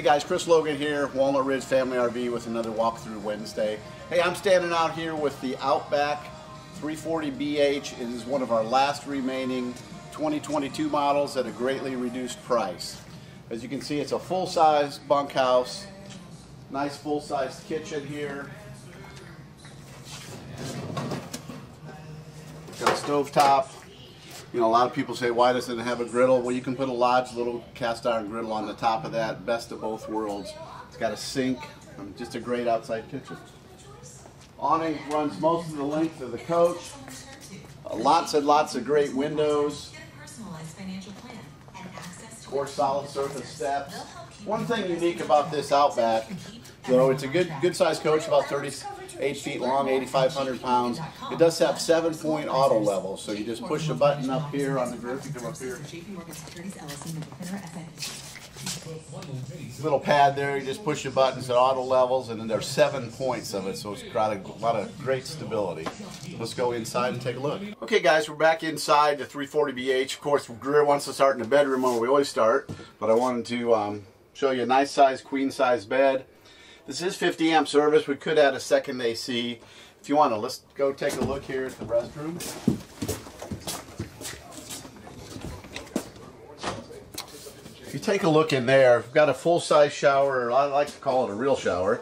Hey guys, Chris Logan here, Walnut Ridge Family RV with another walkthrough Wednesday. Hey, I'm standing out here with the Outback 340BH. It is one of our last remaining 2022 models at a greatly reduced price. As you can see, it's a full-size bunkhouse, nice full-size kitchen here. Got a stove top, you know, a lot of people say, why doesn't it have a griddle? Well, you can put a large little cast iron griddle on the top of that. Best of both worlds. It's got a sink. Um, just a great outside kitchen. Awning runs most of the length of the coach. Uh, lots and lots of great windows. Of solid surface steps. One thing unique about this Outback, though, it's a good good sized coach, about 30 8 feet long, 8,500 pounds. It does have seven point auto level, so you just push a button up here on the grip, you come up here. Little pad there, you just push a buttons at auto levels, and then there's seven points of it, so it's got a lot of great stability. Let's go inside and take a look. Okay guys, we're back inside the 340BH. Of course, Greer wants to start in the bedroom where we always start, but I wanted to um, show you a nice size, queen size bed. This is 50 amp service. We could add a second AC. If you want to, let's go take a look here at the restroom. If you take a look in there, we've got a full-size shower, I like to call it a real shower.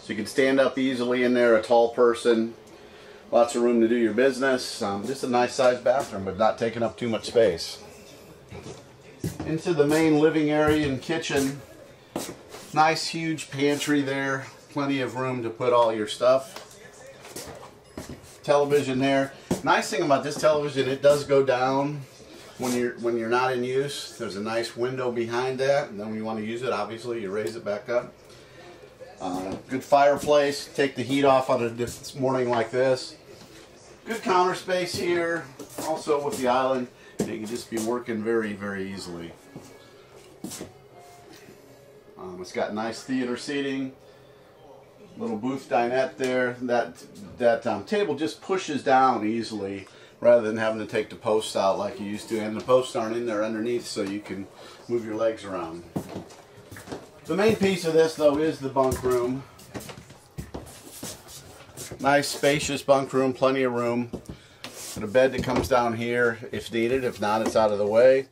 So you can stand up easily in there, a tall person. Lots of room to do your business. Um, just a nice sized bathroom, but not taking up too much space. Into the main living area and kitchen. Nice huge pantry there. Plenty of room to put all your stuff. Television there. Nice thing about this television, it does go down when you're when you're not in use. There's a nice window behind that, and then when you want to use it, obviously you raise it back up. Uh, good fireplace. Take the heat off on a morning like this. Good counter space here. Also with the island, you can just be working very, very easily. Um, it's got nice theater seating, little booth dinette there. That that um, table just pushes down easily rather than having to take the posts out like you used to. And the posts aren't in there underneath so you can move your legs around. The main piece of this though is the bunk room. Nice spacious bunk room, plenty of room. And a bed that comes down here if needed. If not, it's out of the way.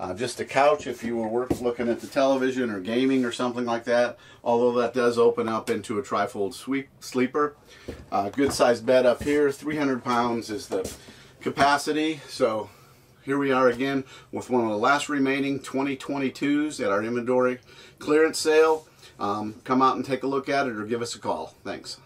Uh, just a couch if you were work, looking at the television or gaming or something like that, although that does open up into a trifold sweep, sleeper. Uh, good sized bed up here, 300 pounds is the capacity, so here we are again with one of the last remaining 2022s at our inventory clearance sale. Um, come out and take a look at it or give us a call. Thanks.